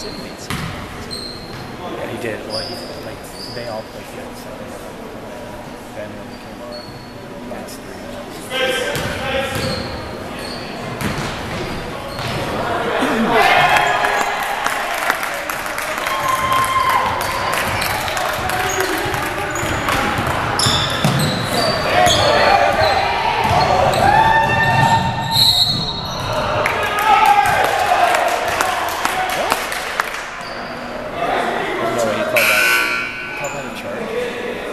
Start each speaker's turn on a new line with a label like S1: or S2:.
S1: Yeah, he did. Well, he, like they all played good. So uh, then when he came on, help him in charge.